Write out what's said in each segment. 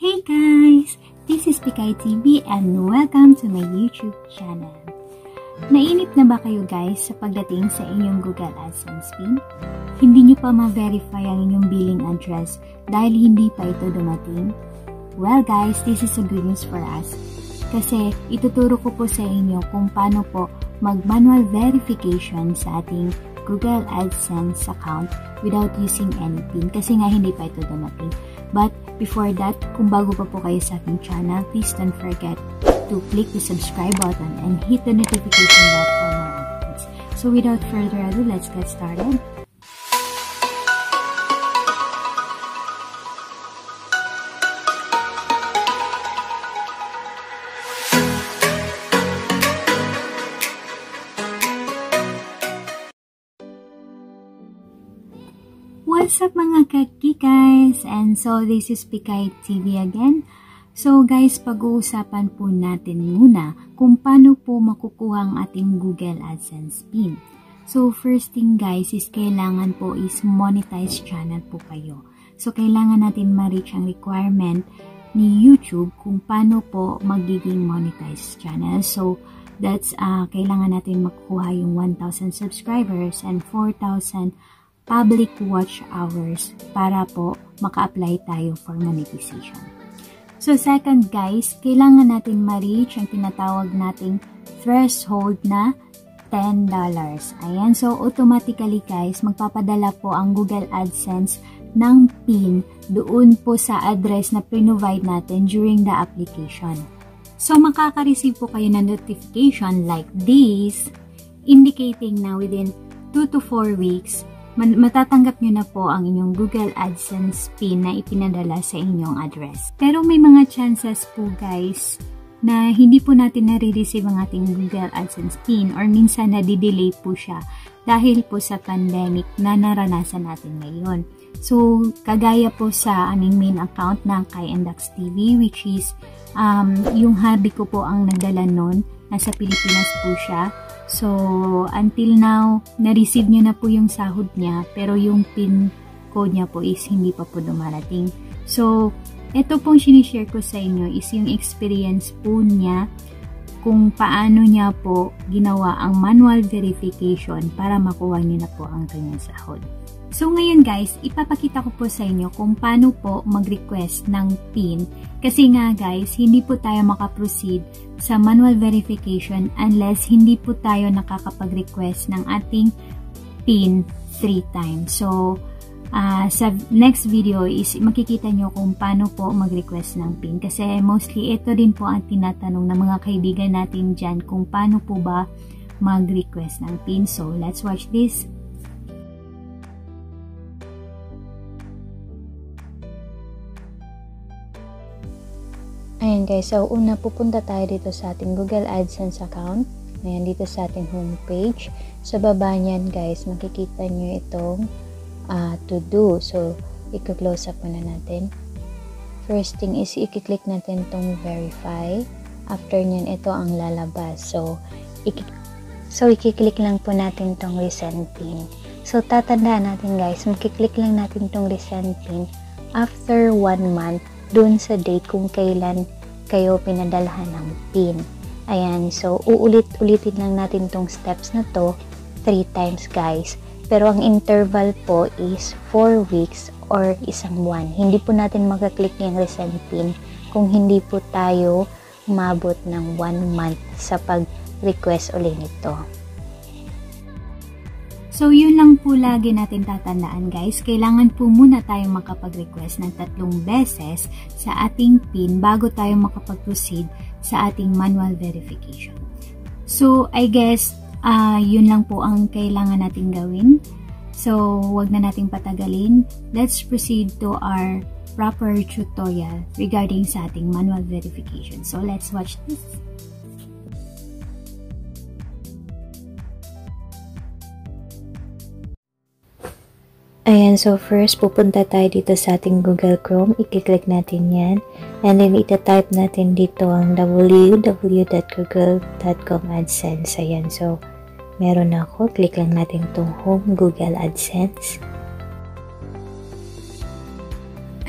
Hey guys! This is Pikay TV and welcome to my YouTube channel. Nainip na ba kayo guys sa pagdating sa inyong Google AdSense PIN? Hindi nyo pa ma-verify ang inyong billing address dahil hindi pa ito dumating? Well guys, this is a good news for us. Kasi ituturo ko po sa inyo kung paano po mag-manual verification sa ating Google AdSense account without using any PIN kasi nga hindi pa ito dumating. But before that, kung bago pa po kayo sa aking channel, please don't forget to click the subscribe button and hit the notification bell for more updates. So without further ado, let's get started. What's up mga kaki guys? And so this is Pikay TV again. So guys, pag-uusapan po natin muna kung paano po makukuha ang ating Google AdSense PIN. So first thing guys is kailangan po is monetize channel po kayo. So kailangan natin ma-reach ang requirement ni YouTube kung paano po magiging monetize channel. So that's uh, kailangan natin makuha yung 1,000 subscribers and 4,000 public watch hours para po maka-apply tayo for monetization. So second guys, kailangan natin ma-reach ang tinatawag nating threshold na $10. Ayan, so automatically guys, magpapadala po ang Google AdSense ng PIN doon po sa address na provide natin during the application. So makaka-receive po kayo ng notification like this, indicating na within 2 to 4 weeks, matatanggap nyo na po ang inyong Google AdSense PIN na ipinadala sa inyong address. Pero may mga chances po guys na hindi po natin nare-receive ang ating Google AdSense PIN or minsan na-delay po siya dahil po sa pandemic na naranasan natin ngayon. So, kagaya po sa aming main account ng kay Endax TV which is um, yung hubby ko po ang nagdala nun. Nasa Pilipinas po siya. So, until now, na-receive niya na po yung sahod niya, pero yung PIN code niya po is hindi pa po dumarating. So, ito pong sinishare ko sa inyo is yung experience po niya kung paano niya po ginawa ang manual verification para makuha niya na po ang kanyang sahod. So ngayon guys, ipapakita ko po sa inyo kung paano po mag-request ng PIN kasi nga guys, hindi po tayo makaproceed sa manual verification unless hindi po tayo nakakapag-request ng ating PIN 3 times. So, uh, sa next video is makikita nyo kung paano po mag-request ng PIN kasi mostly ito din po ang tinatanong ng mga kaibigan natin dyan kung paano po ba mag-request ng PIN. So, let's watch this. Ayan guys, so una pupunta tayo dito sa ating Google AdSense account. Ayan, dito sa ating homepage. Sa baba niyan guys, makikita nyo itong uh, to do. So, i-close up muna natin. First thing is, i-click natin itong verify. After nyan, ito ang lalabas. So, i so i-click lang po natin itong resend pin. So, tatandaan natin guys, makiklik lang natin itong resend pin after 1 month dun sa date kung kailan kayo pinadalahan ng PIN. Ayan, so uulit-ulitin lang natin tong steps na to 3 times guys. Pero ang interval po is 4 weeks or isang buwan. Hindi po natin magkaklik yung resend PIN kung hindi po tayo umabot ng 1 month sa pag-request ulit nito. So, yun lang po lagi natin tatandaan guys. Kailangan po muna tayong makapag-request ng tatlong beses sa ating PIN bago tayo makapag-proceed sa ating manual verification. So, I guess, uh, yun lang po ang kailangan natin gawin. So, wag na nating patagalin. Let's proceed to our proper tutorial regarding sa ating manual verification. So, let's watch this. Ayan, so first, pupunta tayo dito sa ating Google Chrome. I-click natin yan. And then, ita-type natin dito ang www.google.com AdSense. Ayan, so, meron ako. Click lang natin itong Home Google AdSense.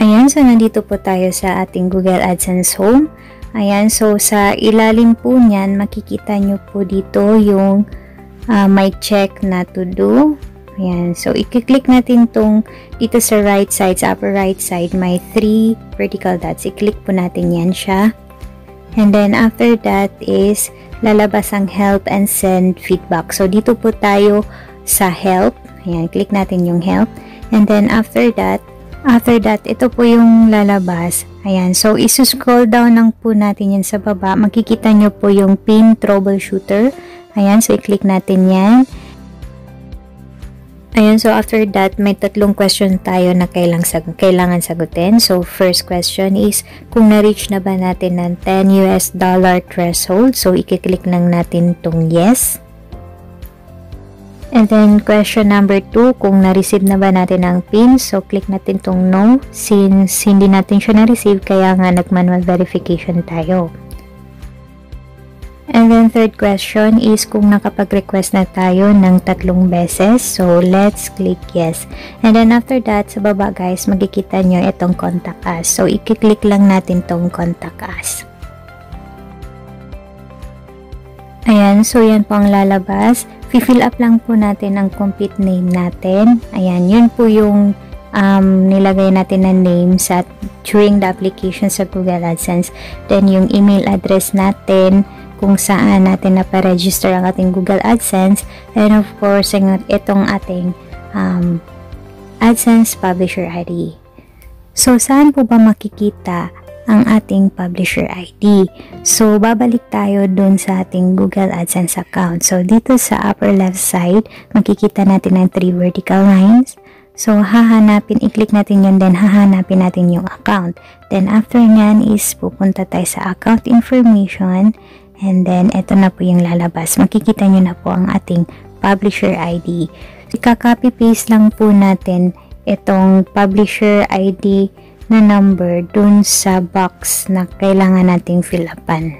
Ayan. So nandito po tayo sa ating Google AdSense Home. Ayan, so sa ilalim po niyan, makikita nyo po dito yung uh, may check na to do. Ayan, so i-click natin tong dito sa right side, sa upper right side, may three vertical dots. I-click po natin yan siya. And then after that is lalabas ang help and send feedback. So dito po tayo sa help. Ayan, click natin yung help. And then after that, After that, ito po yung lalabas. Ayan, so isuscroll down lang po natin yan sa baba. Makikita nyo po yung pin troubleshooter. Ayan, so i-click natin yan. Ayan, so after that, may tatlong question tayo na kailang sag kailangan sagutin. So, first question is, kung na-reach na ba natin ng 10 US dollar threshold? So, i-click lang natin tong yes. And then, question number 2, kung na-receive na ba natin ang PIN, so click natin tong no, since hindi natin siya na-receive, kaya nga nag-manual verification tayo. And then, third question is kung nakapag-request na tayo ng tatlong beses. So, let's click yes. And then, after that, sa baba guys, magkikita nyo itong contact us. So, i-click lang natin tong contact us. Ayan, so yan po ang lalabas. Fill up lang po natin ang complete name natin. Ayan, yun po yung um, nilagay natin na name sa during the application sa Google AdSense. Then, yung email address natin, kung saan natin na pa-register ang ating Google AdSense. And of course, itong ating um, AdSense Publisher ID. So, saan po ba makikita ang ating publisher ID. So, babalik tayo dun sa ating Google AdSense account. So, dito sa upper left side, makikita natin ang three vertical lines. So, hahanapin, i-click natin yun, then hahanapin natin yung account. Then, after nyan is pupunta tayo sa account information, and then, ito na po yung lalabas. Makikita nyo na po ang ating publisher ID. Ika-copy-paste lang po natin itong publisher ID na number dun sa box na kailangan nating fill upan.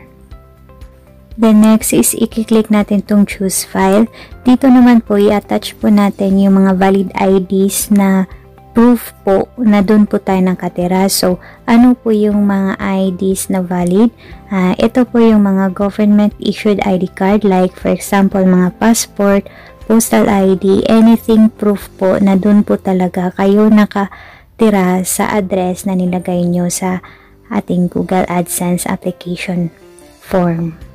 Then next is i-click natin tong choose file. Dito naman po i-attach po natin yung mga valid IDs na proof po na doon po tayo nakatira. So, ano po yung mga IDs na valid? Uh, ito po yung mga government issued ID card like for example mga passport, postal ID, anything proof po na doon po talaga kayo naka tira sa address na nilagay nyo sa ating Google AdSense application form.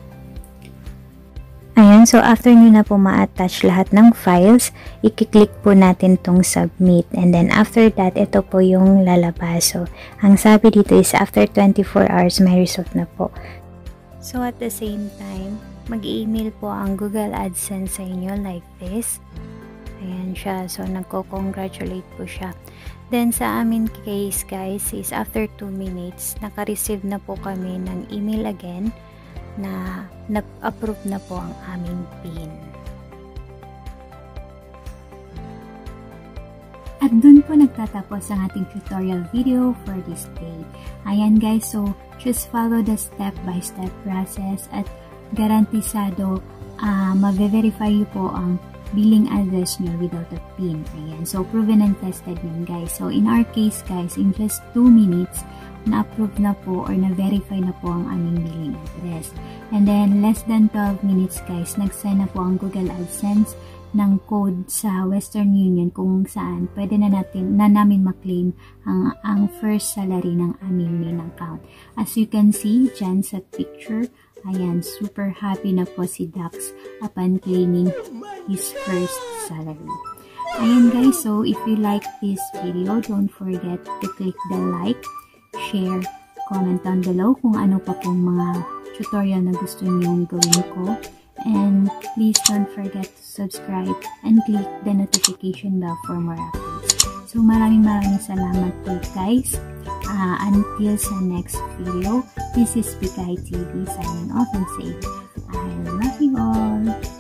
So after nyo na po ma-attach lahat ng files, i-click po natin tong submit. And then after that, ito po yung lalabas. So, ang sabi dito is after 24 hours, may result na po. So at the same time, mag-email po ang Google AdSense sa inyo like this. Ayan siya. So, nagko-congratulate po siya. Then, sa amin case guys is after 2 minutes, naka-receive na po kami ng email again na nag-approve na po ang aming PIN. At dun po nagtatapos ang ating tutorial video for this day. Ayan guys, so just follow the step-by-step -step process at garantisado uh, ma-verify po ang billing address nyo without a PIN. Ayan. So, proven and tested yun, guys. So, in our case, guys, in just 2 minutes, na-approve na po or na-verify na po ang aming billing address. And then, less than 12 minutes, guys, nag-send na po ang Google AdSense ng code sa Western Union kung saan pwede na natin na namin maklaim ang ang first salary ng aming main account. As you can see dyan sa picture, Ayan, super happy na po si Dax upon claiming his first salary. Ayan guys, so if you like this video, don't forget to click the like, share, comment down below kung ano pa pong mga tutorial na gusto niyong gawin ko. And please don't forget to subscribe and click the notification bell for more updates. So maraming maraming salamat po guys. Uh, until sa next video, this is Pikay TV signing off and saying, I love you all.